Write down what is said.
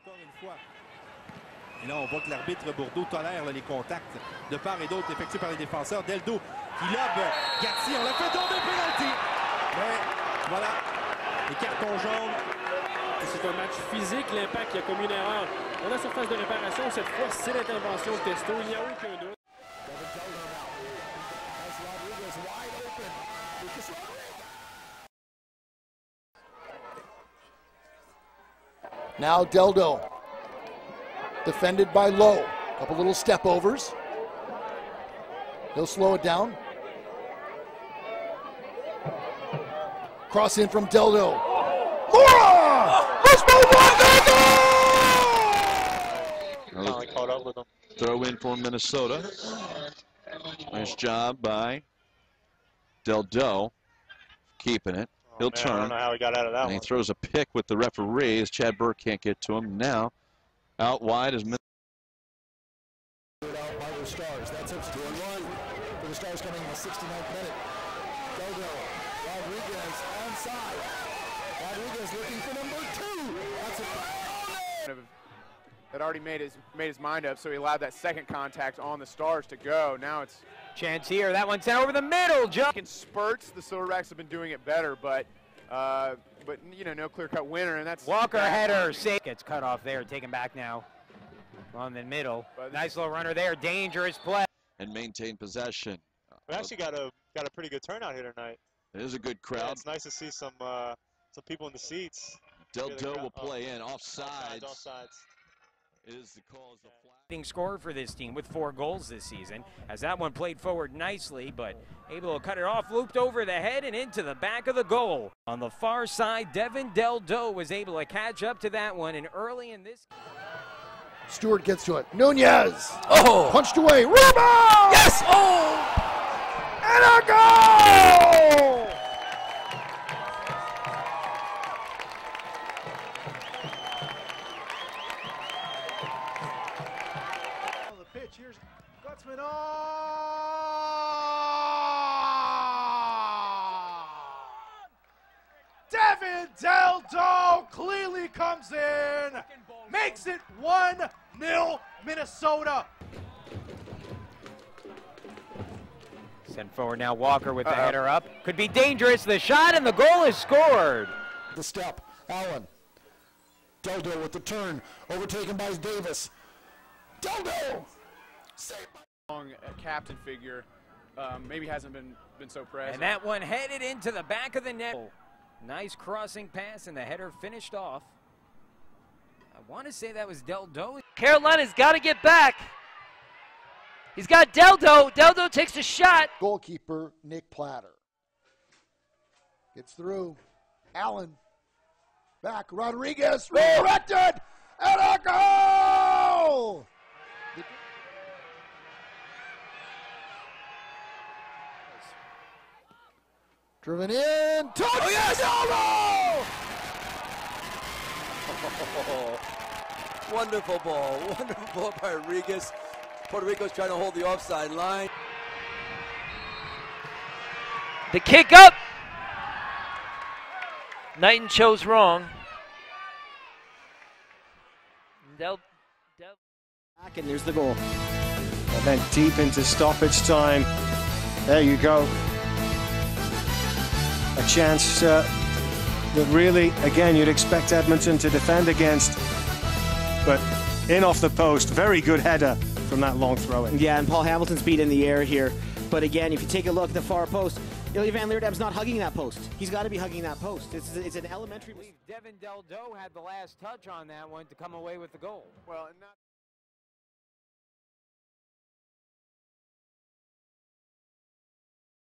encore une fois. Et là, on voit que l'arbitre Bourdeau tolère les contacts de part et d'autre effectués par les défenseurs. Deldo qui lobe Garcia. On l'a fait tomber penalty. Mais voilà, les cartons jaunes. C'est un match physique. L'impact qui a commis une erreur dans la surface de réparation. Cette fois, c'est l'intervention de Testo. Il n'y a aucun doute. Now Deldo. Defended by Lowe. A couple little step overs. He'll slow it down. Cross in from Deldo. Laura! Let's move on! Finally caught up with him. Throw in for Minnesota. Nice job by Deldo. Keeping it. He'll Oh, man, I don't turn. know how he got out of that And he throws a pick with the referee as Chad Burke can't get to him. Now, out wide is Min- out by the Stars. That's it. 2-1 for the Stars coming in the 69th minute. Deldo. Rodriguez onside. Rodriguez looking for number two. That's a had already made his made his mind up, so he allowed that second contact on the Stars to go. Now it's Chance here. That one sent over the middle. Jump. in spurts. The Silverbacks have been doing it better, but uh, but you know no clear cut winner, and that's Walker that- header. Safe. Gets cut off there. Taken back now. On the middle. But- Nice little runner there. Dangerous play. and maintain possession. We actually got a got a pretty good turnout here tonight. It is a good Yeah, crowd. it's nice to see some uh, some people in the seats. Del Yeah, the Do crowd- will oh, play in. Offsides, Offsides offsides. Is the call. Is the flag. Leading scorer for this team with four goals this season. As that one played forward nicely, but able to cut it off, looped over the head and into the back of the goal. On the far side, Devin Del Do was able to catch up to that one, and early in this. Stewart gets to it. Nunez. Oh. Punched away. Rebound! Yes! Oh! And a goal! The pitch. Here's Gutzman on. Devin Deldo clearly comes in, makes it 1 0 Minnesota. Sent forward now, Walker with the header up. Could be dangerous. The shot and the goal is scored. The step. Allen. Deldo with the turn. Overtaken by Davis. Deldo! Saved by Long captain figure. Um, maybe hasn't been been so present. And that one headed into the back of the net. Nice crossing pass, and the header finished off. I want to say that was Del Do. Carolina's got to get back. He's got Deldo. Deldo takes a shot. goalkeeper Nick Platter. Gets through. Allen. Back. Rodriguez. Redirected. And a goal! Driven in. Touch oh, yes! Wonderful ball. Wonderful ball by Rodriguez. Puerto Rico's trying to hold the offside line. The kick up. Knighton chose wrong. Del, Del, Back and there's the goal. And then deep into stoppage time. There you go. A chance uh, that really, again, you'd expect Edmonton to defend against. But in off the post, very good header from that long throw in. Yeah, and Paul Hamilton's beat in the air here. But again, if you take a look at the far post, Ilya Van Leerdam's not hugging that post. He's got to be hugging that post. It's, it's an elementary. Believe Devin Del Do had the last touch on that one to come away with the goal. well, and not